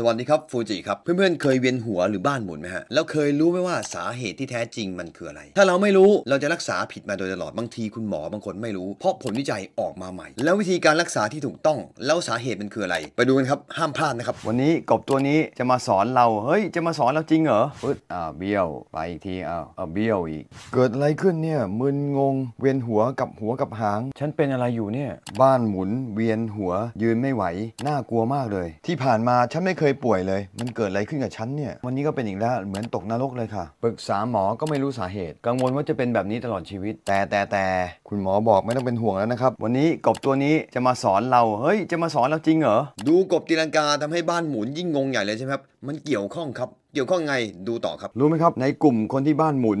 สวัสดีครับฟูจิครับ เพื่อนๆ เคยเวียนหัวหรือบ้านหมุนไหมฮะ แล้วเคยรู้ไหมว่าสาเหตุที่แท้จริงมันคืออะไร ถ้าเราไม่รู้เราจะรักษาผิดมาโดยตลอดบางทีคุณหมอบางคนไม่รู้ เพราะผลวิจัยออกมาใหม่ แล้ววิธีการรักษาที่ถูกต้อง แล้วสาเหตุมันคืออะไร ไปดูกันครับ ห้ามพลาดนะครับ วันนี้กบตัวนี้จะมาสอนเราเฮ้ยจะมาสอนเราจริงเหรอปึ๊ดอ่าเบี้ยวไปอีกทีอ้าวอ้าวเบี้ยวอีก เกิดอะไรขึ้นเนี่ยมึนงง เวียนหัวกับหัวกับหาง ฉันเป็นอะไรอยู่เนี่ย บ้านหมุนเวียนหัวยืนไม่ไหวน่ากลัวมากเลย ที่ผ่านมาฉันไม่เคยป่วยเลย มันเกิดอะไรขึ้นกับฉันเนี่ย วันนี้ก็เป็นอีกแล้ว เหมือนตกนรกเลยค่ะ ปรึกษาหมอก็ไม่รู้สาเหตุ กังวลว่าจะเป็นแบบนี้ตลอดชีวิต แต่แต่แต่คุณหมอบอกไม่ต้องเป็นห่วงแล้วนะครับ วันนี้กบตัวนี้จะมาสอนเรา เฮ้ย จะมาสอนเราจริงเหรอ ดูกบตีลังกาทำให้บ้านหมุนยิ่งงงใหญ่เลยใช่ไหมครับ มันเกี่ยวข้องครับ เกี่ยวข้องไงดูต่อครับ รู้ไหมครับ ในกลุ่มคนที่บ้านหมุน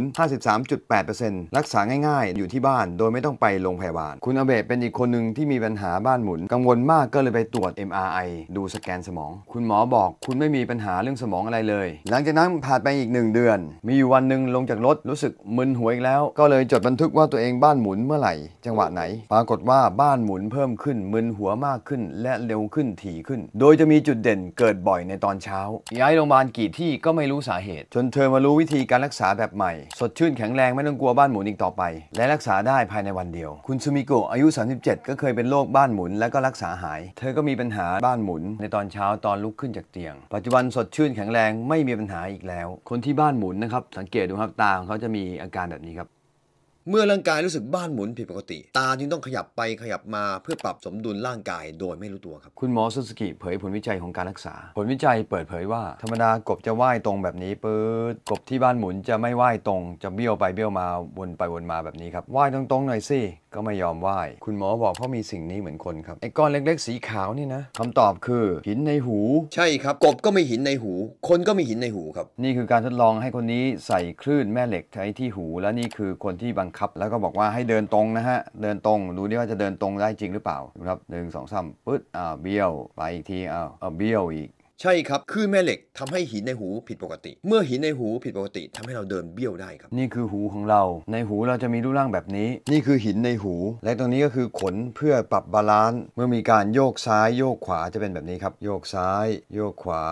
53.8%รักษาง่ายๆ อยู่ที่บ้านโดยไม่ต้องไปโรงพยาบาล คุณอาเบะเป็นอีกคนหนึ่งที่มีปัญหาบ้านหมุน กังวลมากก็เลยไปตรวจ MRI ดูสแกนสมอง คุณหมอบอกคุณไม่มีปัญหาเรื่องสมองอะไรเลย หลังจากนั้นผ่านไปอีก 1 เดือน มีอยู่วันหนึ่งลงจากรถรู้สึกมึนหัวอีกแล้ว ก็เลยจดบันทึกว่าตัวเองบ้านหมุนเมื่อไหร่ จังหวะไหน ปรากฏว่าบ้านหมุนเพิ่มขึ้นมึนหัวมากขึ้น และเร็วขึ้นถี่ขึ้น โดยจะมีจุดเด่นเกิดบ่อยในตอนเช้า ย้ายโรงพยาบาลกี่ที่ก็ไม่รู้สาเหตุ จนเธอมารู้วิธีการรักษาแบบใหม่ สดชื่นแข็งแรงไม่ต้องกลัวบ้านหมุนอีกต่อไป และรักษาได้ภายในวันเดียว คุณซูมิโกะอายุ 37 ก็เคยเป็นโรคบ้านหมุนและก็รักษาหาย เธอก็มีปัญหาบ้านหมุน ในตอนเช้าตอนลุกขึ้นจากเตียง ปัจจุบันสดชื่นแข็งแรงไม่มีปัญหาอีกแล้ว คนที่บ้านหมุนนะครับสังเกตดูครับตาของเขาจะมีอาการแบบนี้ครับ เมื่อร่างกายรู้สึกบ้านหมุนผิดปกติ ตาจึงต้องขยับไปขยับมาเพื่อปรับสมดุลร่างกายโดยไม่รู้ตัวครับ คุณหมอซูซูกิเผยผลวิจัยของการรักษา ผลวิจัยเปิดเผยว่า ธรรมดากบจะว่ายตรงแบบนี้ปื๊ดกบที่บ้านหมุนจะไม่ว่ายตรง จะเบี้ยวไปเบี้ยวมาวนไปวนมาแบบนี้ครับว่ายตรงๆหน่อยสิก็ไม่ยอมว่ายคุณหมอบอกเพราะมีสิ่งนี้เหมือนคนครับ ไอ้ก้อนเล็กๆ สีขาวนี่นะคำตอบคือ หินในหู ใช่ครับ กบก็มีหินในหู คนก็มีหินในหูครับ นี่คือการทดลองให้คนนี้ใส่คลื่นแม่เหล็กไว้ที่หู และนี่คือคนที่บังคับ แล้วก็บอกว่าให้เดินตรงนะฮะ เดินตรง ดูดิว่าจะเดินตรงได้จริงหรือเปล่าดูครับหนึ่งสองสามปึ๊ดอ้าวเบี้ยว ไปอีกที อ้าวอ้าวเบี้ยวอีก ใช่ครับคลื่นแม่เหล็กทำให้หินในหูผิดปกติ เมื่อหินในหูผิดปกติทำให้เราเดินเบี้ยวได้ครับ นี่คือหูของเรา ในหูเราจะมีรูปร่างแบบนี้ นี่คือหินในหู และตรงนี้ก็คือขนเพื่อปรับ balance เมื่อมีการโยกซ้ายโยกขวาจะเป็นแบบนี้ครับ โยกซ้าย โยกขวา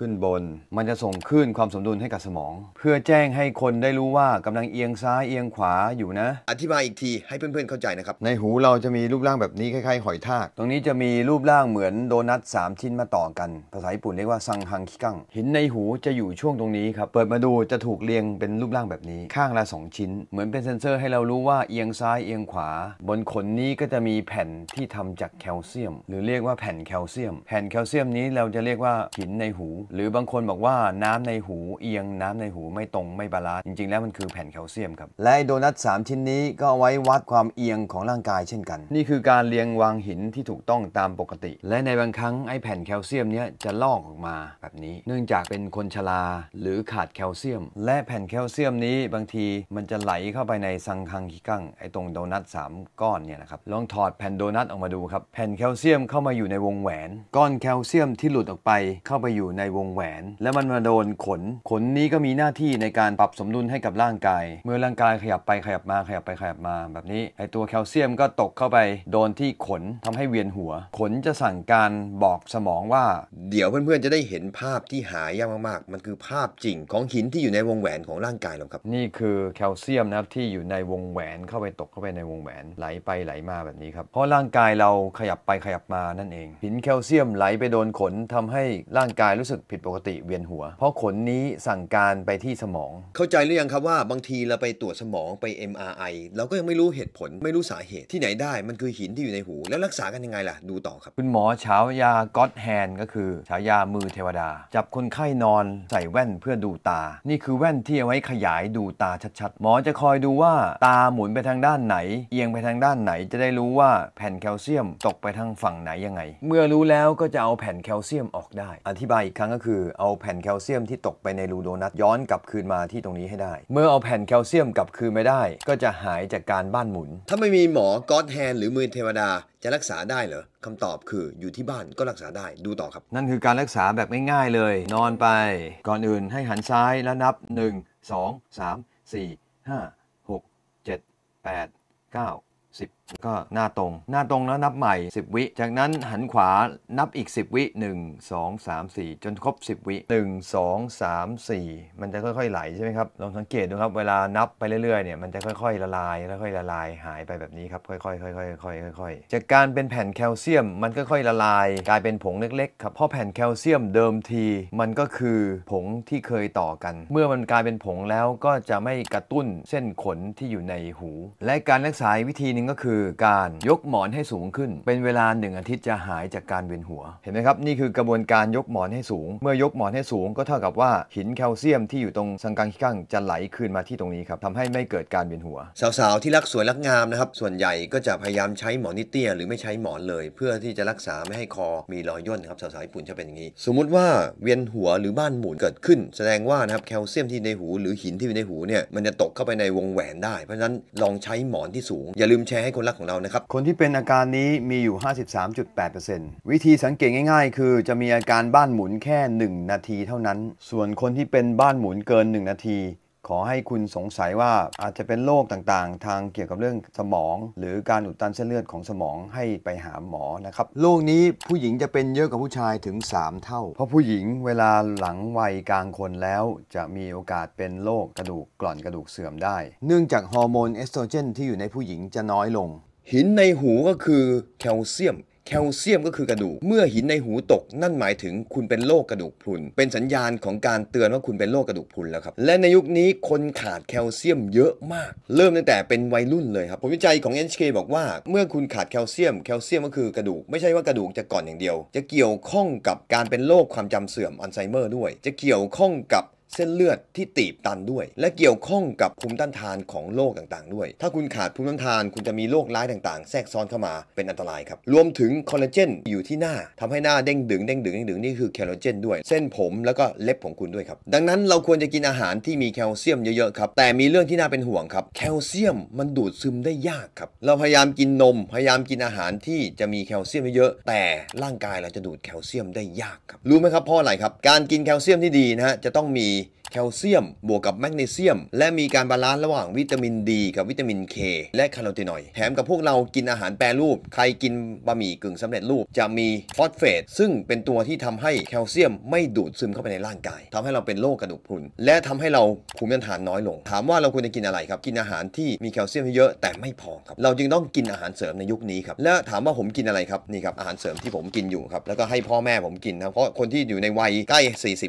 ขึ้นบน มันจะส่งคลื่นความสมดุลให้กับสมอง เพื่อแจ้งให้คนได้รู้ว่ากำลังเอียงซ้ายเอียงขวาอยู่นะ อธิบายอีกทีให้เพื่อนๆเข้าใจนะครับ ในหูเราจะมีรูปร่างแบบนี้คล้ายๆหอยทาก ตรงนี้จะมีรูปร่างเหมือนโดนัท3ชิ้นมาต่อกัน ภาษาญี่ปุ่นเรียกว่า三半規管 หินในหูจะอยู่ช่วงตรงนี้ครับ เปิดมาดูจะถูกเรียงเป็นรูปร่างแบบนี้ ข้างละ 2 ชิ้น เหมือนเป็นเซ็นเซอร์ให้เรารู้ว่าเอียงซ้ายเอียงขวา บนขนนี้ก็จะมีแผ่นที่ทำจากแคลเซียม หรือเรียกว่าแผ่นแคลเซียม แผ่นแคลเซียมนี้เราจะเรียกว่าหินในหูหรือบางคนบอกว่าน้ำในหูเอียงน้ำในหูไม่ตรงไม่ balance จริงๆ แล้วมันคือแผ่นแคลเซียมครับ และโดนัท 3 ชิ้นนี้ก็เอาไว้วัดความเอียงของร่างกายเช่นกัน นี่คือการเรียงวางหินที่ถูกต้องตามปกติ และในบางครั้งไอ้แผ่นแคลเซียมเนี้ยจะลอกออกมาแบบนี้ เนื่องจากเป็นคนชราหรือขาดแคลเซียม และแผ่นแคลเซียมนี้บางทีมันจะไหลเข้าไปในซังคังคิกังไอ้ตรงโดนัท 3 ก้อนเนี่ยนะครับลองถอดแผ่นโดนัทออกมาดูครับแผ่นแคลเซียมเข้ามาอยู่ในวงแหวน ก้อนแคลเซียมที่หลุดออกไปเข้าไปอยู่ในวงแหวน แล้วมันมาโดนขน ขนนี้ก็มีหน้าที่ในการปรับสมดุลให้กับร่างกาย เมื่อร่างกายขยับไปขยับมาขยับไปขยับมาแบบนี้ไอตัวแคลเซียมก็ตกเข้าไปโดนที่ขนทำให้เวียนหัว ขนจะสั่งการบอกสมองว่า เดี๋ยวเพื่อนๆจะได้เห็นภาพที่หายากมากๆ มันคือภาพจริงของหินที่อยู่ในวงแหวนของร่างกายเราครับ นี่คือแคลเซียมนะครับที่อยู่ในวงแหวนเข้าไปตกเข้าไปในวงแหวนไหลไปไหลมาแบบนี้ครับเพราะร่างกายเราขยับไปขยับมานั่นเอง หินแคลเซียมไหลไปโดนขนทำให้ร่างกายรู้สึกผิดปกติเวียนหัว เพราะขนนี้สั่งการไปที่สมอง เข้าใจหรือยังครับว่าบางทีเราไปตรวจสมองไป MRI เราก็ยังไม่รู้เหตุผลไม่รู้สาเหตุที่ไหนได้มันคือหินที่อยู่ในหู แล้วรักษากันยังไงล่ะ ดูต่อครับ คุณหมอฉายาก็อดแฮนก็คือฉายามือเทวดา จับคนไข้นอนใส่แว่นเพื่อดูตา นี่คือแว่นที่เอาไว้ขยายดูตาชัดๆ หมอจะคอยดูว่าตาหมุนไปทางด้านไหน เอียงไปทางด้านไหนจะได้รู้ว่าแผ่นแคลเซียมตกไปทางฝั่งไหนยังไง เมื่อรู้แล้วก็จะเอาแผ่นแคลเซียมออกได้ อธิบายอีกครั้งก็คือเอาแผ่นแคลเซียมที่ตกไปในรูโดนัทย้อนกลับคืนมาที่ตรงนี้ให้ได้ เมื่อเอาแผ่นแคลเซียมกลับคืนไม่ได้ ก็จะหายจากการบ้านหมุน ถ้าไม่มีหมอก็อดแฮนหรือมือเทวดาจะรักษาได้เหรอคำตอบคืออยู่ที่บ้านก็รักษาได้ดูต่อครับ นั่นคือการรักษาแบบง่ายๆเลย นอนไป ก่อนอื่นให้หันซ้ายแล้วนับ 1 2 3 4 5 6 7 8 9 10 ก็หน้าตรง หน้าตรงแล้วนับใหม่ 10 วิ จากนั้นหันขวานับอีก 10 วิ 1 2 3 4 จนครบ 10 วิ 1 2 3 4 มันจะค่อยๆไหลใช่ไหมครับ ลองสังเกตดูครับเวลานับไปเรื่อยๆเนี่ยมันจะค่อยๆละลายค่อยๆละลายหายไปแบบนี้ครับค่อยๆค่อยๆค่อยๆค่อยๆจากการเป็นแผ่นแคลเซียมมันค่อยๆละลาย กลายเป็นผงเล็กๆครับเพราะแผ่นแคลเซียมเดิมที มันก็คือผงที่เคยต่อกัน เมื่อมันกลายเป็นผงแล้วก็จะไม่กระตุ้นเส้นขนที่อยู่ในหู และการรักษาวิธีหนึ่งก็คือการยกหมอนให้สูงขึ้น เป็นเวลาหนึ่งอาทิตย์จะหายจากการเวียนหัว เห็นไหมครับ นี่คือกระบวนการยกหมอนให้สูง เมื่อยกหมอนให้สูงก็เท่ากับว่าหินแคลเซียมที่อยู่ตรงสังกังขี้ข้างจะไหลคืนมาที่ตรงนี้ครับทำให้ไม่เกิดการเวียนหัว สาวๆที่รักสวยรักงามนะครับ ส่วนใหญ่ก็จะพยายามใช้หมอนนิเตียหรือไม่ใช้หมอนเลย เพื่อที่จะรักษาไม่ให้คอมีรอยย่นครับสาวๆญี่ปุ่นจะเป็นอย่างนี้ สมมุติว่าเวียนหัวหรือบ้านหมุนเกิดขึ้น แสดงว่านะครับแคลเซียมที่ในหูหรือหินที่อยู่ในหูเนี่ยมันจะตกเข้าไปในวงแหวนได้เพราะฉะนั้นลองใช้หมอนที่สูง อย่าลืมแชร์ให้คนรักของเรานะครับ คนที่เป็นอาการนี้มีอยู่ 53.8%วิธีสังเกตง่าย ๆ คือจะมีอาการบ้านหมุนแค่ 1 นาทีเท่านั้น ส่วนคนที่เป็นบ้านหมุนเกิน 1 นาที ขอให้คุณสงสัยว่าอาจจะเป็นโรคต่างๆ ทางเกี่ยวกับเรื่องสมอง หรือการอุดตันเส้นเลือดของสมองให้ไปหาหมอนะครับโรคนี้ผู้หญิงจะเป็นเยอะกว่าผู้ชายถึง 3 เท่า เพราะผู้หญิงเวลาหลังวัยกลางคนแล้วจะมีโอกาสเป็นโรคกระดูกกร่อนกระดูกเสื่อมได้ เนื่องจากฮอร์โมนเอสโตรเจนที่อยู่ในผู้หญิงจะน้อยลง หินในหูก็คือแคลเซียม แคลเซียมก็คือกระดูก เมื่อหินในหูตกนั่นหมายถึงคุณเป็นโรคกระดูกพรุน เป็นสัญญาณของการเตือนว่าคุณเป็นโรคกระดูกพรุนแล้วครับ และในยุคนี้คนขาดแคลเซียมเยอะมาก เริ่มตั้งแต่เป็นวัยรุ่นเลยครับ ผลวิจัยของ NHK บอกว่า เมื่อคุณขาดแคลเซียม แคลเซียมก็คือกระดูก ไม่ใช่ว่ากระดูกจะก่อนอย่างเดียว จะเกี่ยวข้องกับการเป็นโรคความจำเสื่อมอัลไซเมอร์ด้วย จะเกี่ยวข้องกับ เส้นเลือดที่ตีบตันด้วย และเกี่ยวข้องกับภูมิต้านทานของโรคต่างๆ ด้วย ถ้าคุณขาดภูมิต้านทาน คุณจะมีโรคร้ายต่างๆ แทรกซ้อนเข้ามาเป็นอันตรายครับ รวมถึงคอลลาเจนอยู่ที่หน้าทำให้หน้าเด้งดึงเด้งดึงเด้งดึงนี่คือแคลลาเจนด้วย เส้นผมแล้วก็เล็บของคุณด้วยครับ ดังนั้นเราควรจะกินอาหารที่มีแคลเซียมเยอะๆครับ แต่มีเรื่องที่น่าเป็นห่วงครับ แคลเซียมมันดูดซึมได้ยากครับ เราพยายามกินนม พยายามกินอาหารที่จะมีแคลเซียมเยอะๆแต่ร่างกายเราจะดูดแคลเซียมได้ยากครับ รู้ไหมครับเพราะอะไรครับ การกินแคลเซียมที่ดีนะฮะจะต้องมี แคลเซียม บวกกับแมกนีเซียม และมีการ balance ระหว่างวิตามินดีกับวิตามินเคและคาร์โบไฮเดรตแถมกับพวกเรากินอาหารแปรรูป ใครกินบะหมี่กึ่งสำเร็จรูป จะมีฟอสเฟตซึ่งเป็นตัวที่ทำให้แคลเซียมไม่ดูดซึมเข้าไปในร่างกายทำให้เราเป็นโรคกระดูกพรุน และทำให้เราภูมิต้านทานน้อยลง ถามว่าเราควรจะกินอะไรครับ กินอาหารที่มีแคลเซียมเยอะแต่ไม่พอครับ เราจึงต้องกินอาหารเสริมในยุคนี้ครับ และถามว่าผมกินอะไรครับ นี่ครับอาหารเสริมที่ผมกินอยู่ครับ แล้วก็ให้พ่อแม่ผมกินนะ เพราะคนที่อยู่ในวัยใกล้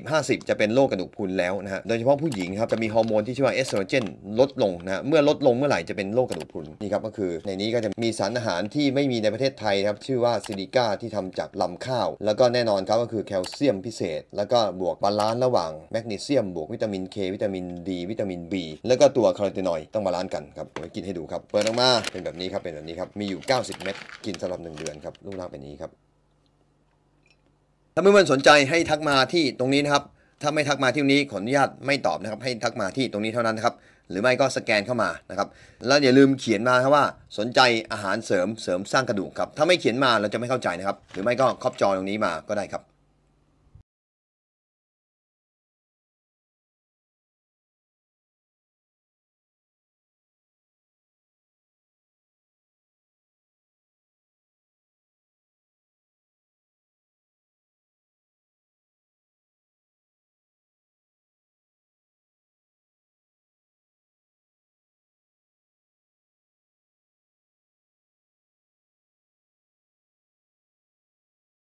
40-50 จะเป็นโรคกระดูกพรุนแล้วนะฮะ โดยเฉพาะผู้หญิงครับจะมีฮอร์โมนที่ชื่อว่าเอสโตรเจนลดลงนะเมื่อลดลงเมื่อไหร่จะเป็นโรคกระดูกพรุนนี่ครับก็คือ ในนี้ก็จะมีสารอาหารที่ไม่มีในประเทศไทยครับชื่อว่าซิลิก้าที่ทำจากรำข้าว แล้วก็แน่นอนครับก็คือแคลเซียมพิเศษ แล้วก็บวก balance ระหว่างแมกนีเซียมบวกวิตามินเควิตามินดีวิตามิน B แล้วก็ตัวคาร์โบไฮเดรตต้อง balance กันครับผมกินให้ดูครับเปิดออกมาเป็นแบบนี้ครับเป็นแบบนี้ครับมีอยู่ 90 เม็ดกินสำหรับหนึ่งเดือนครับรูปร่างเป็นนี้ครับถ้าเพื่อนๆสนใจให้ทักมาที่ตรงนี้นะครับ ถ้าไม่ทักมาที่นี้ขออนุญาตไม่ตอบนะครับ ให้ทักมาที่ตรงนี้เท่านั้นนะครับ หรือไม่ก็สแกนเข้ามานะครับ แล้วอย่าลืมเขียนมาครับว่าสนใจอาหารเสริมเสริมสร้างกระดูกครับ ถ้าไม่เขียนมาเราจะไม่เข้าใจนะครับ หรือไม่ก็ครอบจอตรงนี้มาก็ได้ครับ